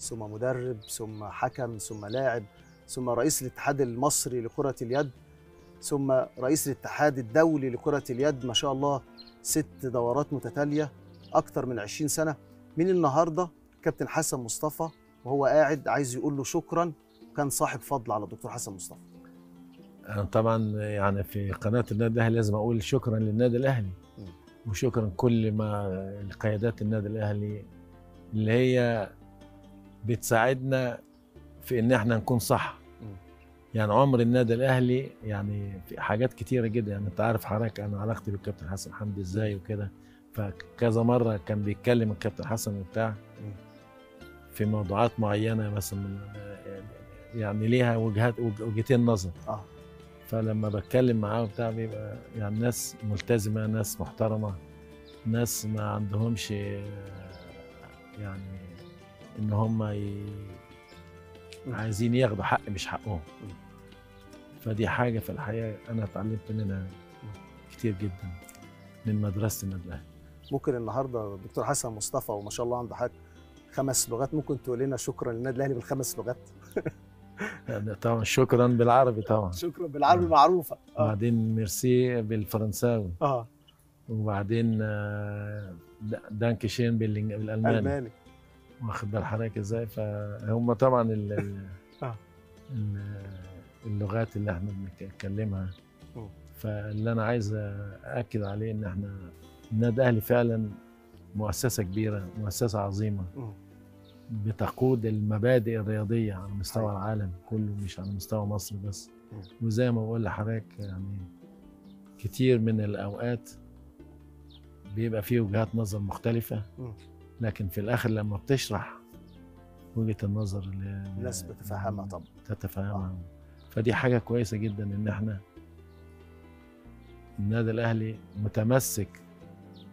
ثم مدرب ثم حكم ثم لاعب ثم رئيس الاتحاد المصري لكرة اليد ثم رئيس الاتحاد الدولي لكرة اليد. ما شاء الله ست دورات متتالية أكتر من 20 سنة. من النهاردة كابتن حسن مصطفى وهو قاعد عايز يقول له شكرا كان صاحب فضل على الدكتور حسن مصطفى. أنا طبعا يعني في قناة النادي الأهلي لازم أقول شكرا للنادي الأهلي. مم. وشكرا كل ما القيادات النادي الأهلي اللي هي بتساعدنا في إن إحنا نكون صح. يعني عمر النادي الأهلي يعني في حاجات كتيرة جدا. يعني أنت عارف حضرتك أنا علاقتي بالكابتن حسن حمدي إزاي وكده. فكذا مرة كان بيتكلم الكابتن حسن وبتاع. في موضوعات معينة مثلا يعني ليها وجهات وجهتين نظر. آه. فلما بتكلم معاه وبتاع بيبقى يعني ناس ملتزمة ناس محترمة ناس ما عندهمش آه، يعني إن هم ي... عايزين ياخدوا حق مش حقهم. فدي حاجة في الحياة أنا اتعلمت منها كتير جدا من مدرسة النادي الاهلي ممكن النهارده الدكتور حسن مصطفى وما شاء الله عنده حاجة خمس لغات ممكن تقول لنا شكرا للنادي الاهلي بالخمس لغات. طبعا شكرا بالعربي طبعا. شكرا بالعربي آه. معروفة. آه. وبعدين ميرسي بالفرنساوي. آه. وبعدين آه، د- دانكي شين بالإنج- بالألماني. ألماني. واخد بال حضرتك إزاي فهم طبعا ال آه. ال- اللغات اللي إحنا بنتكلمها. فاللي أنا عايز أأكد عليه إن إحنا النادي الأهلي فعلا مؤسسة كبيرة مؤسسة عظيمة. بتقود المبادئ الرياضية على مستوى. العالم كله مش على مستوى مصر بس. وزي ما بقول لحضرتك يعني كتير من الأوقات بيبقى فيه وجهات نظر مختلفة. لكن في الآخر لما بتشرح وجهة النظر الناس بتفهمها طبعا. تتفهمها فدي حاجة كويسة جدا إن إحنا النادي الأهلي متمسك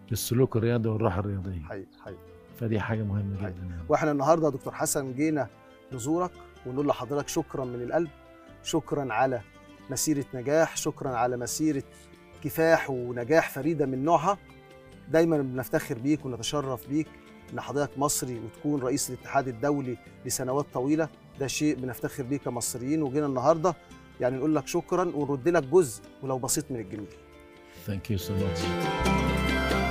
بالسلوك الرياضي والروح الرياضية. حقيقي حقيقي. فدي حاجة مهمة حقيقي. جدا يعني. وإحنا النهارده دكتور حسن جينا نزورك ونقول لحضرتك شكرا من القلب شكرا على مسيرة نجاح شكرا على مسيرة كفاح ونجاح فريدة من نوعها. دايما بنفتخر بيك ونتشرف بيك. ان حضرتك مصري وتكون رئيس الاتحاد الدولي لسنوات طويلة ده شيء بنفتخر بيه كمصريين وجينا النهارده يعني نقول لك شكرا ونرد لك جزء ولو بسيط من الجميل Thank you so much.